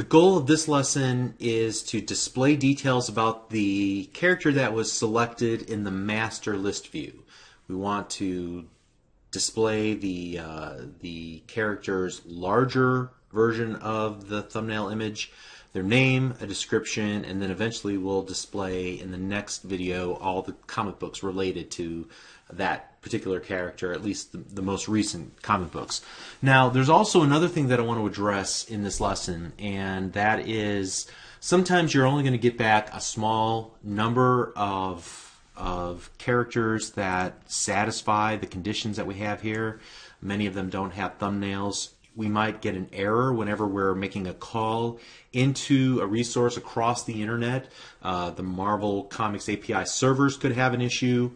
The goal of this lesson is to display details about the character that was selected in the master list view. We want to display the, uh, the character's larger version of the thumbnail image, their name, a description, and then eventually we'll display in the next video all the comic books related to that particular character, at least the, the, most recent comic books. Now, there's also another thing that I want to address in this lesson, and that is sometimes you're only going to get back a small number of of characters that satisfy the conditions that we have here. Many of them don't have thumbnails we might get an error whenever we're making a call into a resource across the internet. Uh, the Marvel Comics API servers could have an issue.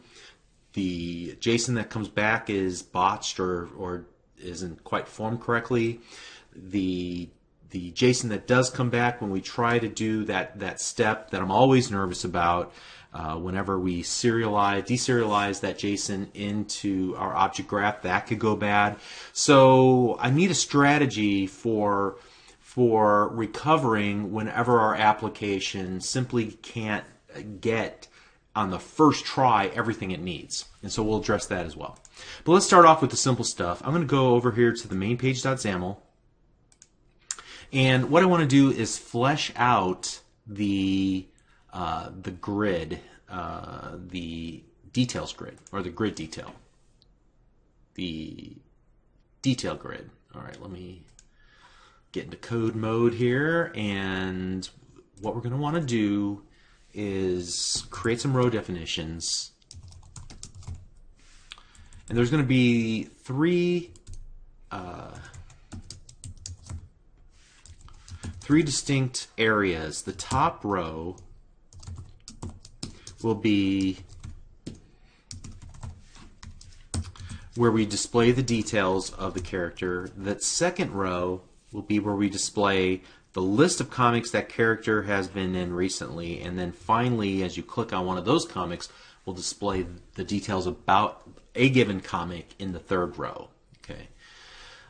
The JSON that comes back is botched or, or isn't quite formed correctly. The the JSON that does come back when we try to do that that step that I'm always nervous about uh, whenever we serialize, deserialize that JSON into our object graph, that could go bad. So I need a strategy for for recovering whenever our application simply can't get on the first try everything it needs. And so we'll address that as well. But let's start off with the simple stuff. I'm going to go over here to the main page.xaml. And what I want to do is flesh out the uh, the grid, uh, the details grid, or the grid detail. The detail grid. All right, let me get into code mode here, and what we're going to want to do is create some row definitions. And there's going to be three uh, three distinct areas. The top row will be where we display the details of the character. That second row will be where we display the list of comics that character has been in recently. And then finally, as you click on one of those comics, we'll display the details about a given comic in the third row. Okay.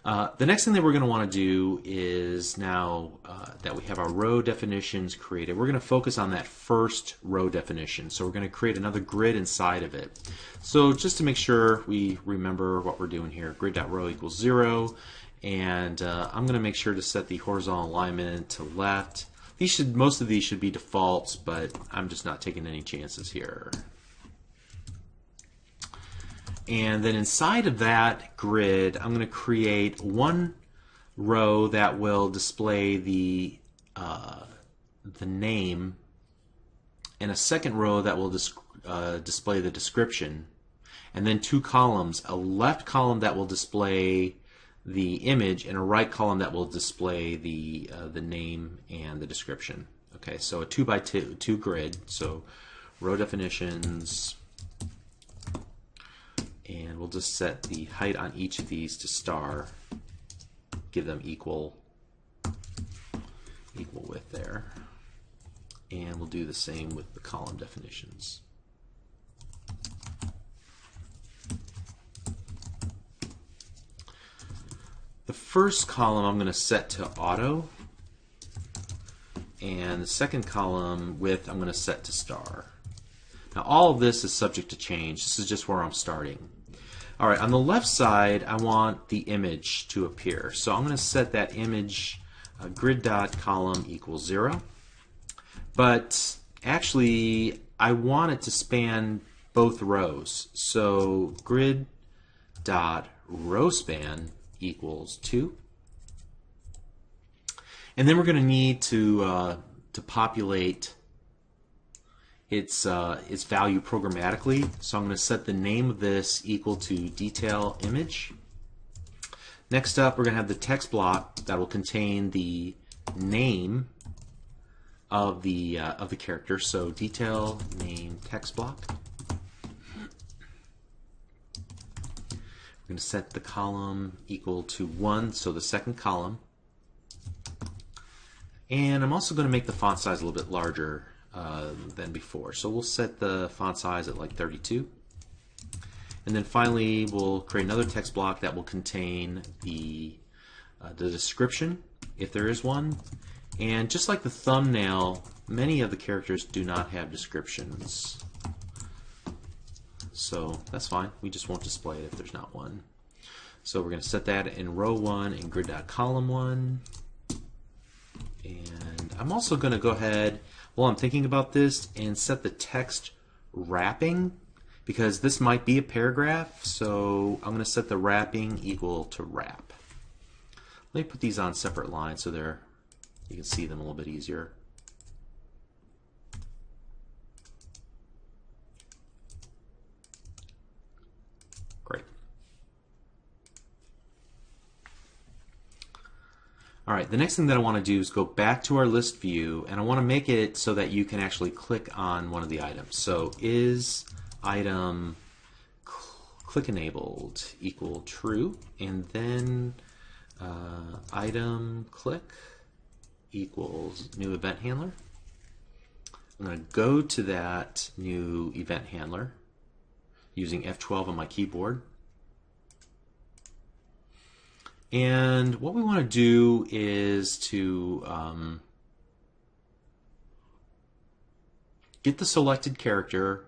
Uh, the next thing that we're going to want to do is now uh, that we have our row definitions created, we're going to focus on that first row definition. So we're going to create another grid inside of it. So just to make sure we remember what we're doing here, grid.row equals 0. And uh, I'm going to make sure to set the horizontal alignment to left. These should most of these should be defaults, but I'm just not taking any chances here. And then inside of that grid, I'm going to create one row that will display the uh, the name, and a second row that will uh, display the description, and then two columns: a left column that will display the image, and a right column that will display the uh, the name and the description. Okay, so a two by two two grid. So row definitions and we'll just set the height on each of these to star give them equal equal width there and we'll do the same with the column definitions the first column I'm going to set to auto and the second column width I'm going to set to star now all of this is subject to change. This is just where I'm starting. All right, on the left side, I want the image to appear. So I'm going to set that image uh, grid dot column equals zero. But actually, I want it to span both rows. So grid dot row span equals two. And then we're going to need to uh, to populate its uh, its value programmatically. So I'm going to set the name of this equal to detail image. Next up, we're going to have the text block that will contain the name of the uh, of the character. So detail name text block. We're going to set the column equal to one, so the second column. And I'm also going to make the font size a little bit larger uh, than before. So we'll set the font size at like 32. And then finally, we'll create another text block that will contain the, uh, the description, if there is one, And just like the thumbnail, many of the characters do not have descriptions. So that's fine. We just won't display it if there's not one. So we're going to set that in row 1 and grid.column 1. And I'm also going to go ahead, while I'm thinking about this, and set the text wrapping because this might be a paragraph. So I'm going to set the wrapping equal to wrap. Let me put these on separate lines so they're you can see them a little bit easier. Great. All right, the next thing that I want to do is go back to our list view and I want to make it so that you can actually click on one of the items. So is item click enabled equal true and then uh, item click equals new event handler. I'm going to go to that new event handler using F12 on my keyboard. And what we want to do is to um, get the selected character.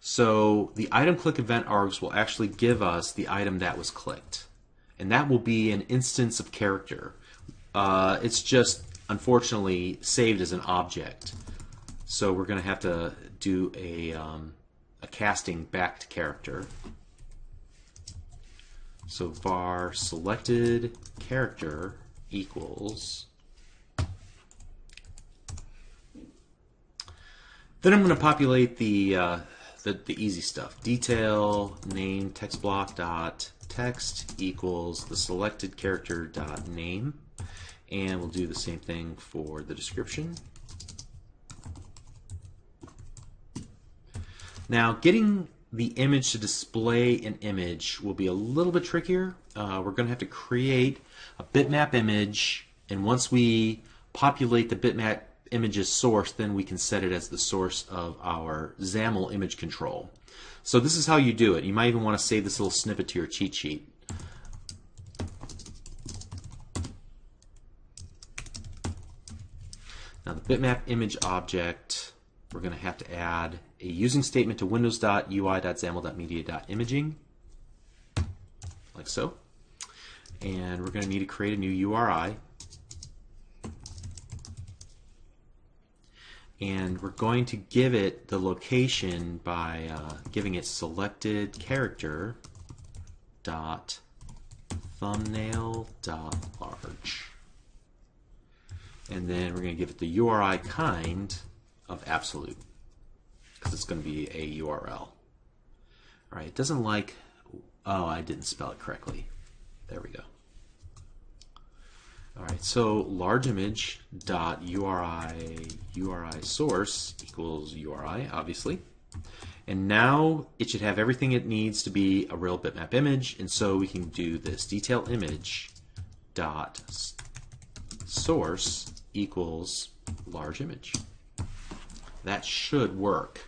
So the item click event args will actually give us the item that was clicked. And that will be an instance of character. Uh, it's just unfortunately saved as an object. So we're going to have to do a, um, a casting back to character. So var selected character equals. Then I'm going to populate the, uh, the, the easy stuff. Detail name text block dot text equals the selected character dot name. And we'll do the same thing for the description. Now, getting the image to display an image will be a little bit trickier. Uh, we're going to have to create a bitmap image, and once we populate the bitmap image's source, then we can set it as the source of our XAML image control. So this is how you do it. You might even want to save this little snippet to your cheat sheet. Now the bitmap image object, we're going to have to add a using statement to windows.ui.xaml.media.imaging, like so. And we're going to need to create a new URI. And we're going to give it the location by uh, giving it selected character dot thumbnail dot large and then we're going to give it the URI kind of absolute because it's going to be a URL. All right, it doesn't like, oh, I didn't spell it correctly. There we go. All right, so large image dot URI URI source equals URI, obviously. And now it should have everything it needs to be a real bitmap image, and so we can do this detail image dot source equals large image. That should work.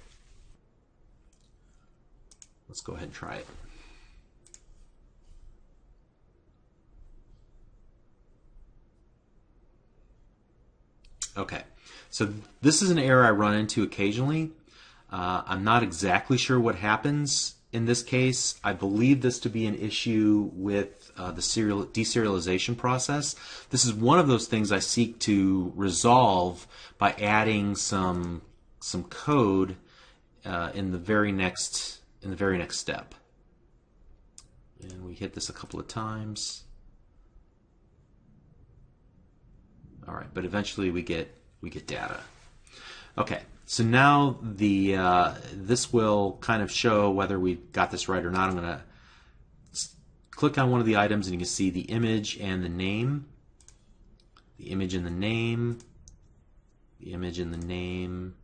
Let's go ahead and try it. Okay, so this is an error I run into occasionally. Uh, I'm not exactly sure what happens in this case. I believe this to be an issue with uh, the serial deserialization process. This is one of those things I seek to resolve by adding some some code uh, in the very next in the very next step. And we hit this a couple of times. All right, but eventually we get we get data. Okay, so now the uh, this will kind of show whether we got this right or not. I'm going to click on one of the items and you can see the image and the name. The image and the name. The image and the name.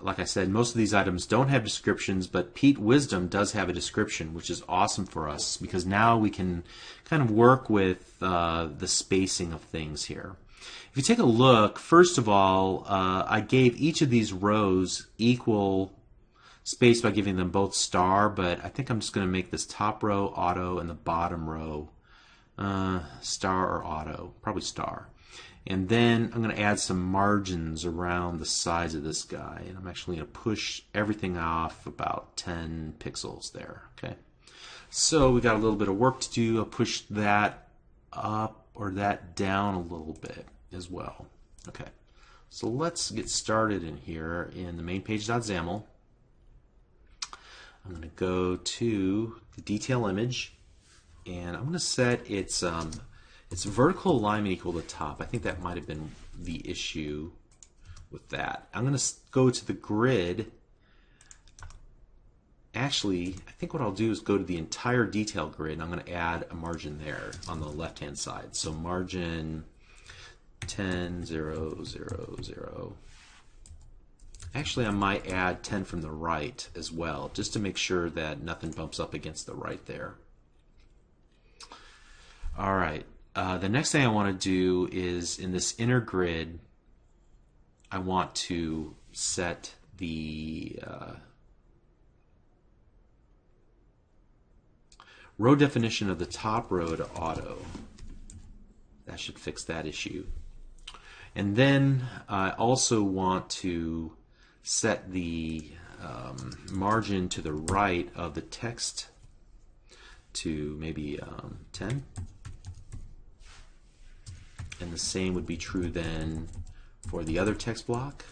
Like I said, most of these items don't have descriptions, but Pete Wisdom does have a description, which is awesome for us because now we can kind of work with uh, the spacing of things here. If you take a look, first of all, uh, I gave each of these rows equal space by giving them both star, but I think I'm just going to make this top row auto and the bottom row uh, star or auto, probably star. And then I'm going to add some margins around the sides of this guy. And I'm actually going to push everything off about 10 pixels there. Okay. So we got a little bit of work to do. I'll push that up or that down a little bit as well. Okay. So let's get started in here in the main page.xaml. I'm going to go to the detail image and I'm going to set its um, its vertical alignment equal to top. I think that might have been the issue with that. I'm going to go to the grid. Actually, I think what I'll do is go to the entire detail grid and I'm going to add a margin there on the left hand side. So margin 10, 0, 0, 0. Actually, I might add 10 from the right as well, just to make sure that nothing bumps up against the right there. All right. Uh, the next thing I want to do is in this inner grid, I want to set the uh, row definition of the top row to auto. That should fix that issue. And then I also want to set the um, margin to the right of the text to maybe um, 10. And the same would be true then for the other text block.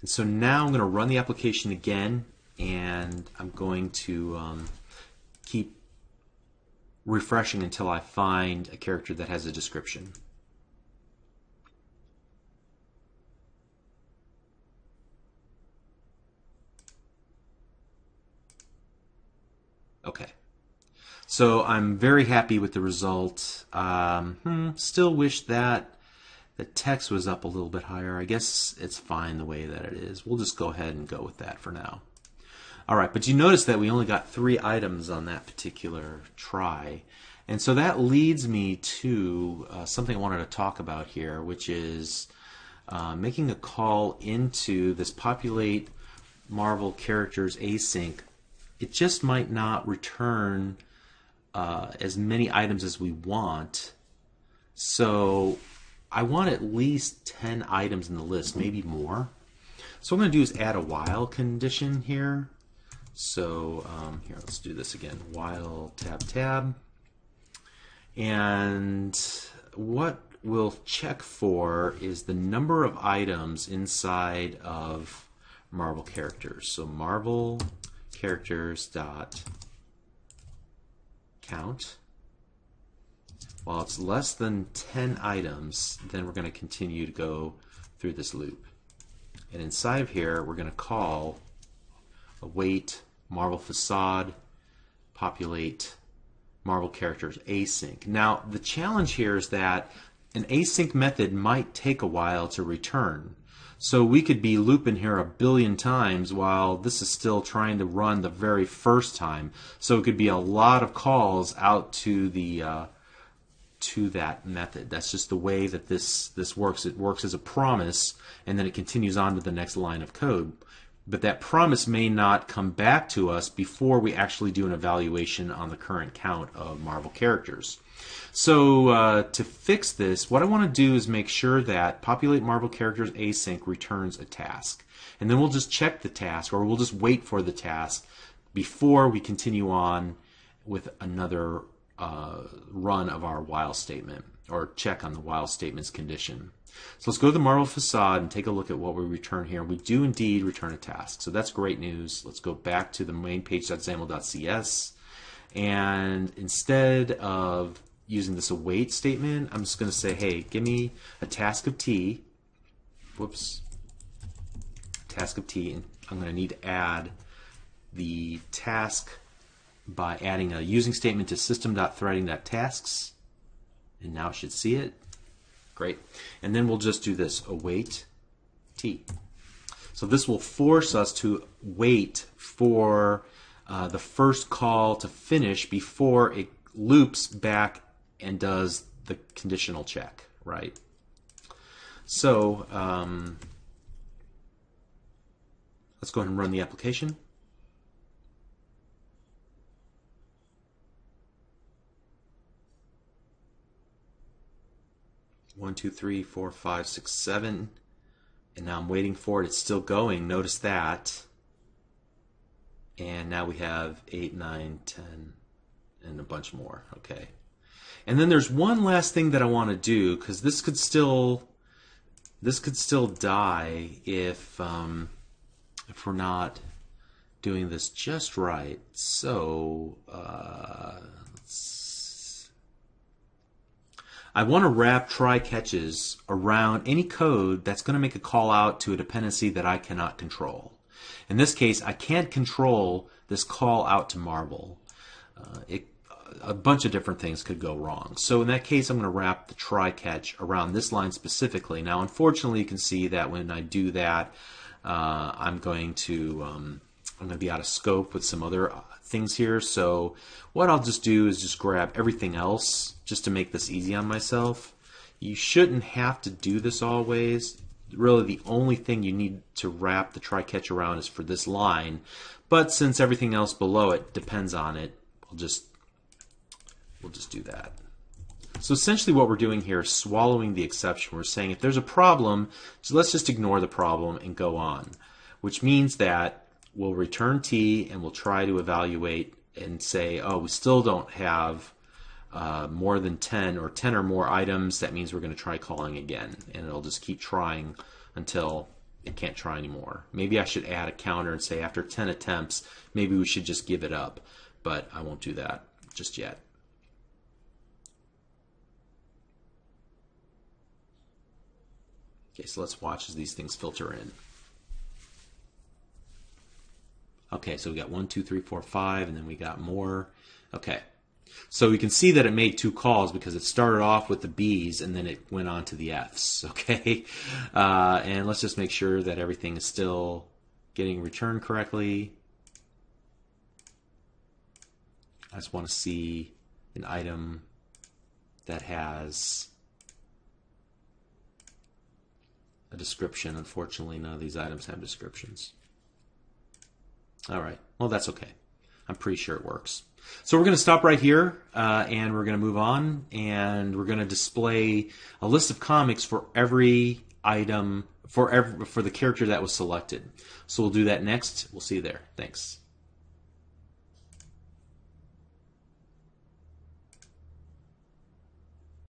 And so now I'm going to run the application again and I'm going to um, keep refreshing until I find a character that has a description. Okay. So I'm very happy with the result. Um, hmm, still wish that the text was up a little bit higher. I guess it's fine the way that it is. We'll just go ahead and go with that for now. All right, but you notice that we only got three items on that particular try. And so that leads me to uh, something I wanted to talk about here, which is uh, making a call into this populate Marvel characters async it just might not return uh, as many items as we want. So I want at least 10 items in the list, maybe more. So what I'm going to do is add a while condition here. So um, here, let's do this again. While tab tab. And what we'll check for is the number of items inside of Marvel characters. So Marvel characters dot count. While it's less than 10 items, then we're going to continue to go through this loop. And inside of here, we're going to call await Marvel facade populate Marvel characters async. Now, the challenge here is that an async method might take a while to return. So we could be looping here a billion times while this is still trying to run the very first time. So it could be a lot of calls out to the uh, to that method. That's just the way that this this works. It works as a promise, and then it continues on to the next line of code. But that promise may not come back to us before we actually do an evaluation on the current count of Marvel characters. So uh, to fix this, what I want to do is make sure that populate Marvel characters async returns a task. And then we'll just check the task or we'll just wait for the task before we continue on with another uh, run of our while statement or check on the while statement's condition. So let's go to the Marvel facade and take a look at what we return here. We do indeed return a task. So that's great news. Let's go back to the main page.xaml.cs. And instead of using this await statement, I'm just going to say, hey, give me a task of t. Whoops. Task of t. And I'm going to need to add the task by adding a using statement to system.threading.tasks. And now it should see it. Great. And then we'll just do this await t. So this will force us to wait for uh, the first call to finish before it loops back and does the conditional check, right? So um, let's go ahead and run the application. One, two, three, four, five, six, seven. And now I'm waiting for it. It's still going. Notice that. And now we have 8, 9, 10, and a bunch more. Okay. And then there's one last thing that I want to do because this could still this could still die if um, if we're not doing this just right. So uh, I want to wrap try catches around any code that's going to make a call out to a dependency that I cannot control. In this case, I can't control this call out to Marvel. Uh, it, a bunch of different things could go wrong. So in that case, I'm going to wrap the try catch around this line specifically. Now, unfortunately, you can see that when I do that, uh, I'm going to um, I'm going to be out of scope with some other things here. So what I'll just do is just grab everything else just to make this easy on myself. You shouldn't have to do this always. Really the only thing you need to wrap the try-catch around is for this line. But since everything else below it depends on it, we'll just we'll just do that. So essentially what we're doing here is swallowing the exception. We're saying if there's a problem, so let's just ignore the problem and go on. Which means that we'll return t and we'll try to evaluate and say, oh, we still don't have uh, more than 10 or 10 or more items. That means we're going to try calling again. And it'll just keep trying until it can't try anymore. Maybe I should add a counter and say after 10 attempts, maybe we should just give it up. But I won't do that just yet. Okay, so let's watch as these things filter in. Okay, so we got one, two, three, four, five, and then we got more. Okay, so we can see that it made two calls because it started off with the B's and then it went on to the F's. Okay, uh, and let's just make sure that everything is still getting returned correctly. I just want to see an item that has a description. Unfortunately, none of these items have descriptions. All right. Well, that's okay. I'm pretty sure it works. So we're going to stop right here, uh, and we're going to move on, and we're going to display a list of comics for every item for every, for the character that was selected. So we'll do that next. We'll see you there. Thanks.